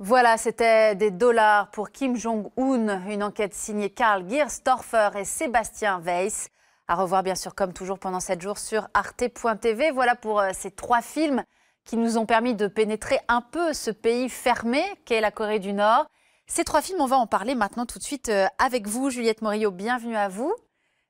Voilà, c'était des dollars pour Kim Jong-un, une enquête signée Karl Gierstorfer et Sébastien Weiss. À revoir bien sûr comme toujours pendant 7 jours sur arte.tv. Voilà pour euh, ces trois films qui nous ont permis de pénétrer un peu ce pays fermé qu'est la Corée du Nord. Ces trois films, on va en parler maintenant tout de suite euh, avec vous, Juliette Morillo. Bienvenue à vous.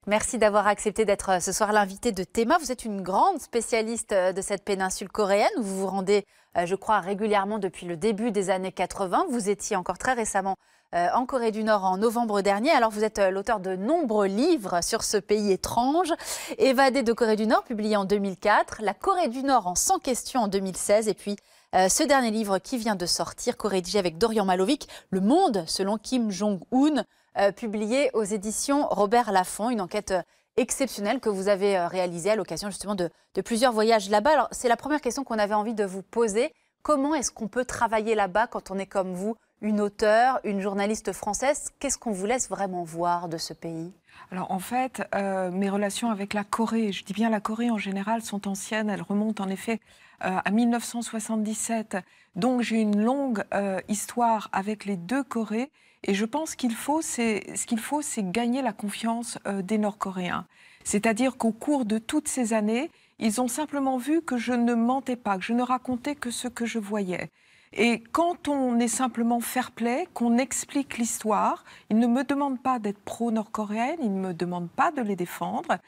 Merci d'avoir accepté d'être euh, ce soir l'invité de Théma. Vous êtes une grande spécialiste euh, de cette péninsule coréenne vous vous rendez, je crois, régulièrement depuis le début des années 80. Vous étiez encore très récemment en Corée du Nord en novembre dernier. Alors vous êtes l'auteur de nombreux livres sur ce pays étrange. Évadé de Corée du Nord, publié en 2004. La Corée du Nord en 100 questions en 2016. Et puis euh, ce dernier livre qui vient de sortir, co-rédigé avec Dorian Malovic, Le Monde selon Kim Jong-un, euh, publié aux éditions Robert Laffont, une enquête euh, exceptionnelle que vous avez réalisée à l'occasion justement de, plusieurs voyages là-bas. Alors c'est la première question qu'on avait envie de vous poser. Comment est-ce qu'on peut travailler là-bas quand on est comme vous, une auteure, une journaliste française? Qu'est-ce qu'on vous laisse vraiment voir de ce pays? Alors en fait, mes relations avec la Corée, je dis bien la Corée en général, sont anciennes. Elles remontent en effet euh, à 1977. Donc j'ai une longue euh, histoire avec les deux Corées. Et je pense qu'il faut, ce qu'il faut, c'est gagner la confiance euh, des Nord-Coréens. C'est-à-dire qu'au cours de toutes ces années, ils ont simplement vu que je ne mentais pas, que je ne racontais que ce que je voyais. Et quand on est simplement fair-play, qu'on explique l'histoire, ils ne me demandent pas d'être pro-nord-coréenne, ils ne me demandent pas de les défendre,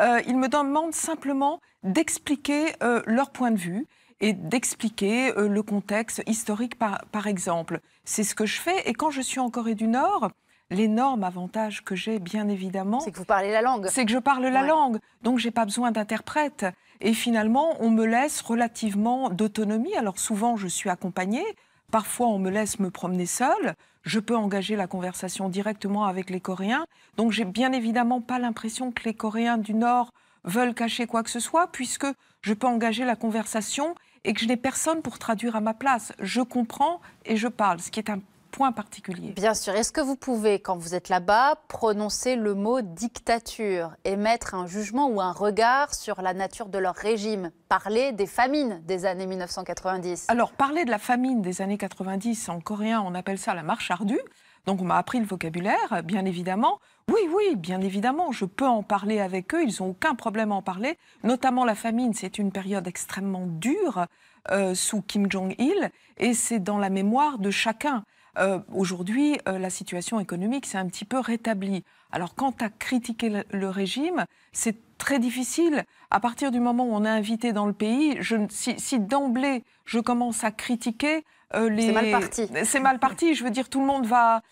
euh, ils me demandent simplement d'expliquer euh, leur point de vue et d'expliquer euh, le contexte historique, par, par exemple. C'est ce que je fais. Et quand je suis en Corée du Nord, l'énorme avantage que j'ai, bien évidemment... C'est que vous parlez la langue. C'est que je parle la langue. Donc, j'ai pas besoin d'interprète. Et finalement, on me laisse relativement d'autonomie. Alors, souvent, je suis accompagnée. Parfois, on me laisse me promener seule. Je peux engager la conversation directement avec les Coréens. Donc, j'ai bien évidemment pas l'impression que les Coréens du Nord veulent cacher quoi que ce soit, puisque je peux engager la conversation et que je n'ai personne pour traduire à ma place. Je comprends et je parle, ce qui est un point particulier. Bien sûr. Est-ce que vous pouvez, quand vous êtes là-bas, prononcer le mot dictature, émettre un jugement ou un regard sur la nature de leur régime, parler des famines des années 1990 Alors, parler de la famine des années 90, en coréen, on appelle ça la marche ardue. Donc, on m'a appris le vocabulaire, bien évidemment. Oui, oui, bien évidemment, je peux en parler avec eux, ils n'ont aucun problème à en parler. Notamment la famine, c'est une période extrêmement dure euh, sous Kim Jong-il, et c'est dans la mémoire de chacun. Euh, aujourd'hui, euh, la situation économique s'est un petit peu rétablie. Alors, quant à critiquer le, régime, c'est très difficile. À partir du moment où on est invité dans le pays, je, si, d'emblée je commence à critiquer euh, les... C'est mal parti. C'est mal parti. Je veux dire, tout le monde va...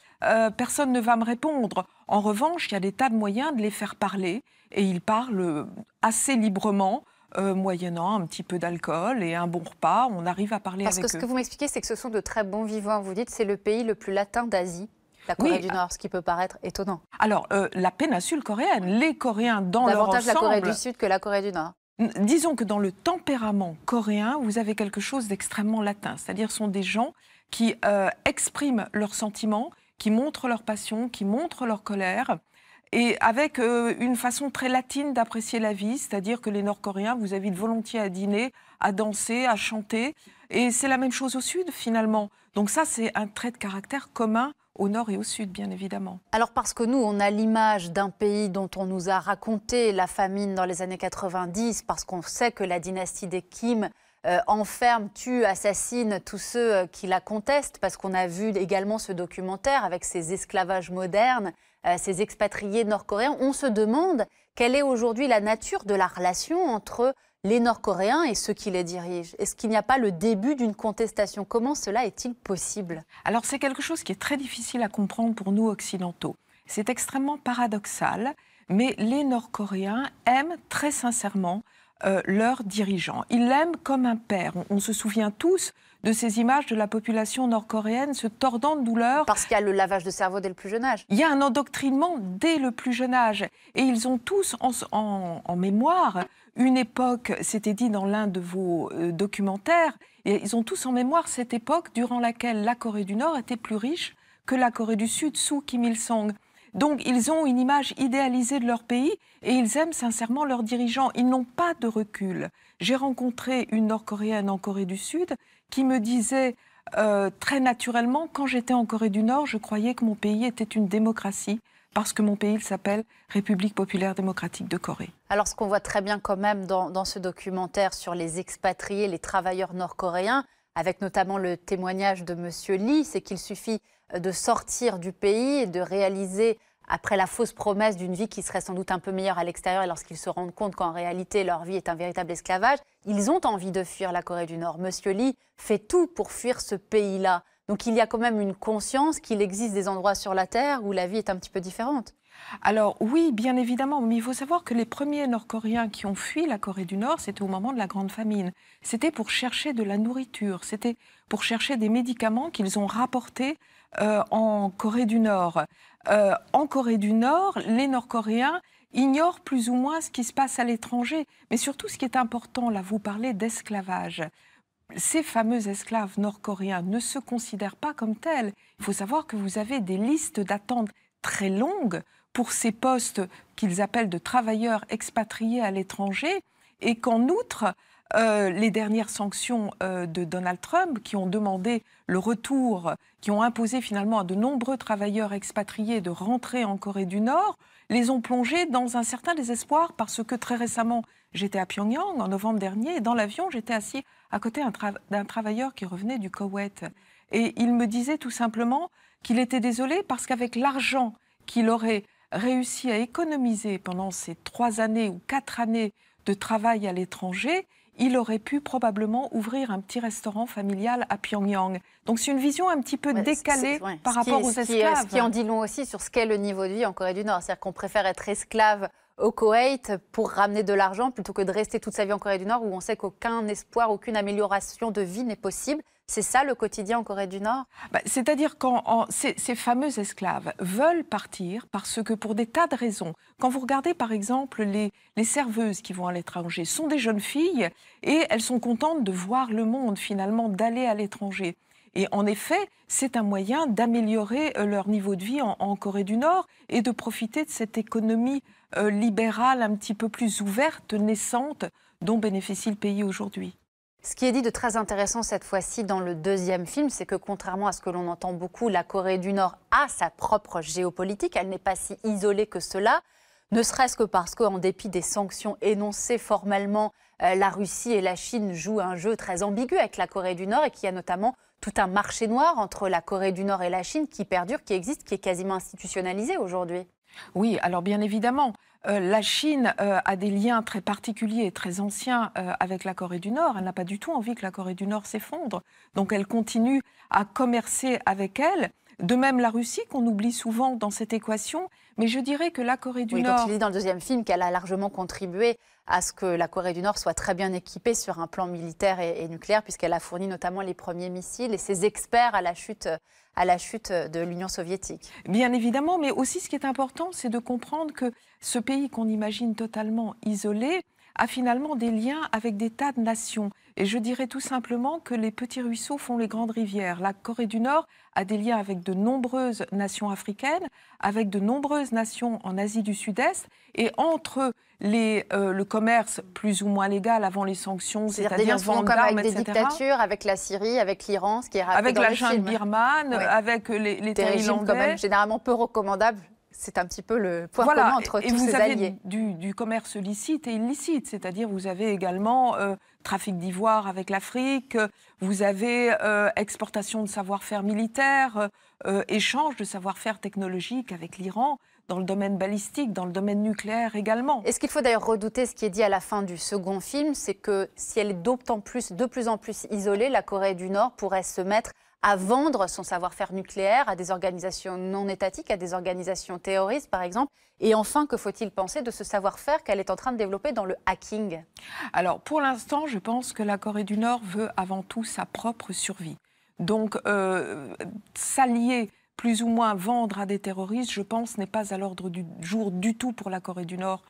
personne ne va me répondre. En revanche, il y a des tas de moyens de les faire parler et ils parlent assez librement. Euh, moyennant un petit peu d'alcool et un bon repas, on arrive à parler avec eux. Parce que ce que vous m'expliquez, c'est que ce sont de très bons vivants. Vous dites c'est le pays le plus latin d'Asie. La Corée du Nord, ce qui peut paraître étonnant. Alors, euh, la péninsule coréenne, les Coréens dans leur ensemble... La Corée du Sud que la Corée du Nord. Disons que dans le tempérament coréen, vous avez quelque chose d'extrêmement latin. C'est-à-dire, sont des gens qui euh, expriment leurs sentiments, qui montrent leur passion, qui montrent leur colère, et avec euh, une façon très latine d'apprécier la vie, c'est-à-dire que les Nord-Coréens vous invitent volontiers à dîner, à danser, à chanter, et c'est la même chose au Sud finalement. Donc ça, c'est un trait de caractère commun au nord et au sud, bien évidemment. Alors parce que nous, on a l'image d'un pays dont on nous a raconté la famine dans les années 90, parce qu'on sait que la dynastie des Kim euh, enferme, tue, assassine tous ceux euh, qui la contestent, parce qu'on a vu également ce documentaire avec ces esclavages modernes. Euh, ces expatriés nord-coréens, on se demande quelle est aujourd'hui la nature de la relation entre les Nord-Coréens et ceux qui les dirigent Est-ce qu'il n'y a pas le début d'une contestation? Comment cela est-il possible? Alors c'est quelque chose qui est très difficile à comprendre pour nous occidentaux. C'est extrêmement paradoxal, mais les Nord-Coréens aiment très sincèrement euh, leurs dirigeants. Ils l'aiment comme un père. on, se souvient tous de ces images de la population nord-coréenne se tordant de douleur. Parce qu'il y a le lavage de cerveau dès le plus jeune âge. Il y a un endoctrinement dès le plus jeune âge. Et ils ont tous en, mémoire une époque, c'était dit dans l'un de vos euh, documentaires, et ils ont tous en mémoire cette époque durant laquelle la Corée du Nord était plus riche que la Corée du Sud sous Kim Il-sung. Donc ils ont une image idéalisée de leur pays et ils aiment sincèrement leurs dirigeants. Ils n'ont pas de recul. J'ai rencontré une Nord-Coréenne en Corée du Sud qui me disait euh, très naturellement, quand j'étais en Corée du Nord, je croyais que mon pays était une démocratie parce que mon pays s'appelle République populaire démocratique de Corée. Alors ce qu'on voit très bien quand même dans, dans ce documentaire sur les expatriés, les travailleurs nord-coréens, avec notamment le témoignage de M. Lee, c'est qu'il suffit de sortir du pays et de réaliser après la fausse promesse d'une vie qui serait sans doute un peu meilleure à l'extérieur et lorsqu'ils se rendent compte qu'en réalité leur vie est un véritable esclavage, ils ont envie de fuir la Corée du Nord. Monsieur Lee fait tout pour fuir ce pays-là. Donc il y a quand même une conscience qu'il existe des endroits sur la Terre où la vie est un petit peu différente. Alors oui, bien évidemment, mais il faut savoir que les premiers Nord-Coréens qui ont fui la Corée du Nord, c'était au moment de la Grande Famine. C'était pour chercher de la nourriture, c'était pour chercher des médicaments qu'ils ont rapportés euh, en Corée du Nord. Euh, en Corée du Nord, les Nord-Coréens ignorent plus ou moins ce qui se passe à l'étranger. Mais surtout, ce qui est important, là, vous parlez d'esclavage. Ces fameux esclaves nord-coréens ne se considèrent pas comme tels. Il faut savoir que vous avez des listes d'attente très longues pour ces postes qu'ils appellent de travailleurs expatriés à l'étranger et qu'en outre, euh, les dernières sanctions euh, de Donald Trump qui ont demandé le retour, qui ont imposé finalement à de nombreux travailleurs expatriés de rentrer en Corée du Nord, les ont plongés dans un certain désespoir parce que très récemment, j'étais à Pyongyang en novembre dernier et dans l'avion, j'étais assis à côté d'un travailleur qui revenait du Koweït. Et il me disait tout simplement qu'il était désolé parce qu'avec l'argent qu'il aurait réussi à économiser pendant ces trois années ou quatre années de travail à l'étranger, il aurait pu probablement ouvrir un petit restaurant familial à Pyongyang. Donc c'est une vision un petit peu décalée par rapport aux esclaves. ce qui en dit long aussi sur ce qu'est le niveau de vie en Corée du Nord. C'est-à-dire qu'on préfère être esclave au Koweït pour ramener de l'argent plutôt que de rester toute sa vie en Corée du Nord où on sait qu'aucun espoir, aucune amélioration de vie n'est possible. C'est ça le quotidien en Corée du Nord? Bah, C'est-à-dire quand ces, fameux esclaves veulent partir parce que pour des tas de raisons, quand vous regardez par exemple les, les serveuses qui vont à l'étranger, sont des jeunes filles et elles sont contentes de voir le monde finalement, d'aller à l'étranger. Et en effet, c'est un moyen d'améliorer euh, leur niveau de vie en, Corée du Nord et de profiter de cette économie euh, libérale un petit peu plus ouverte, naissante, dont bénéficie le pays aujourd'hui. Ce qui est dit de très intéressant cette fois-ci dans le deuxième film, c'est que contrairement à ce que l'on entend beaucoup, la Corée du Nord a sa propre géopolitique. Elle n'est pas si isolée que cela, ne serait-ce que parce qu'en dépit des sanctions énoncées formellement, euh, la Russie et la Chine jouent un jeu très ambigu avec la Corée du Nord et qu'il y a notamment tout un marché noir entre la Corée du Nord et la Chine qui perdure, qui existe, qui est quasiment institutionnalisé aujourd'hui. Oui, alors bien évidemment, euh, la Chine euh, a des liens très particuliers très anciens euh, avec la Corée du Nord. Elle n'a pas du tout envie que la Corée du Nord s'effondre. Donc elle continue à commercer avec elle. De même la Russie, qu'on oublie souvent dans cette équation. Mais je dirais que la Corée du Nord. il dit dans le deuxième film qu'elle a largement contribué à ce que la Corée du Nord soit très bien équipée sur un plan militaire et, nucléaire, puisqu'elle a fourni notamment les premiers missiles et ses experts à la chute, à la chute de l'Union soviétique. Bien évidemment, mais aussi ce qui est important, c'est de comprendre que ce pays qu'on imagine totalement isolé a finalement des liens avec des tas de nations. Et je dirais tout simplement que les petits ruisseaux font les grandes rivières. La Corée du Nord a des liens avec de nombreuses nations africaines, avec de nombreuses nations en Asie du Sud-Est, et entre les, euh, le commerce plus ou moins légal avant les sanctions, c'est-à-dire vendre comme avec des dictatures, avec la Syrie, avec l'Iran, ce qui est avec la junte birmane, avec les, les des régimes quand même généralement peu recommandables c'est un petit peu le point commun entre tous ces alliés. Et vous avez du, commerce licite et illicite, c'est-à-dire vous avez également euh, trafic d'ivoire avec l'Afrique, vous avez euh, exportation de savoir-faire militaire, euh, échange de savoir-faire technologique avec l'Iran dans le domaine balistique, dans le domaine nucléaire également. Et ce qu'il faut d'ailleurs redouter, ce qui est dit à la fin du second film, c'est que si elle est d'autant plus, de plus en plus isolée, la Corée du Nord pourrait se mettre à vendre son savoir-faire nucléaire à des organisations non étatiques, à des organisations terroristes par exemple Et enfin, que faut-il penser de ce savoir-faire qu'elle est en train de développer dans le hacking? Alors pour l'instant, je pense que la Corée du Nord veut avant tout sa propre survie. Donc euh, s'allier plus ou moins vendre à des terroristes, je pense, n'est pas à l'ordre du jour du tout pour la Corée du Nord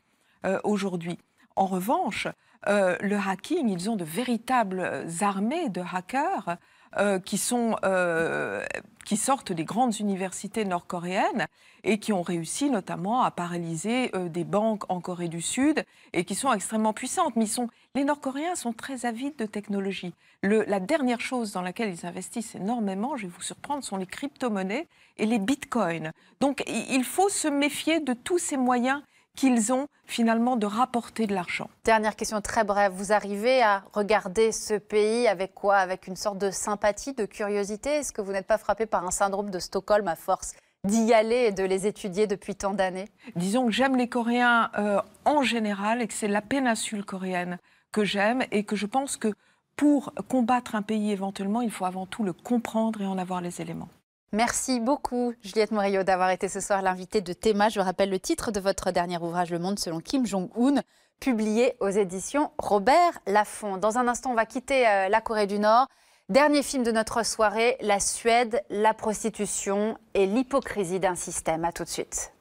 euh, aujourd'hui. En revanche, euh, le hacking, ils ont de véritables armées de hackers euh, qui, sont, euh, qui sortent des grandes universités nord-coréennes et qui ont réussi notamment à paralyser euh, des banques en Corée du Sud et qui sont extrêmement puissantes. Mais sont, les Nord-Coréens sont très avides de technologie. La dernière chose dans laquelle ils investissent énormément, je vais vous surprendre, sont les crypto-monnaies et les bitcoins. Donc il faut se méfier de tous ces moyens qu'ils ont finalement de rapporter de l'argent. Dernière question très brève. Vous arrivez à regarder ce pays avec quoi? Avec une sorte de sympathie, de curiosité? Est-ce que vous n'êtes pas frappé par un syndrome de Stockholm à force d'y aller et de les étudier depuis tant d'années? Disons que j'aime les Coréens euh, en général et que c'est la péninsule coréenne que j'aime et que je pense que pour combattre un pays éventuellement, il faut avant tout le comprendre et en avoir les éléments. Merci beaucoup, Juliette Morillo, d'avoir été ce soir l'invitée de Théma. Je rappelle le titre de votre dernier ouvrage, Le Monde selon Kim Jong-un, publié aux éditions Robert Laffont. Dans un instant, on va quitter euh, la Corée du Nord. Dernier film de notre soirée, la Suède, la prostitution et l'hypocrisie d'un système. À tout de suite.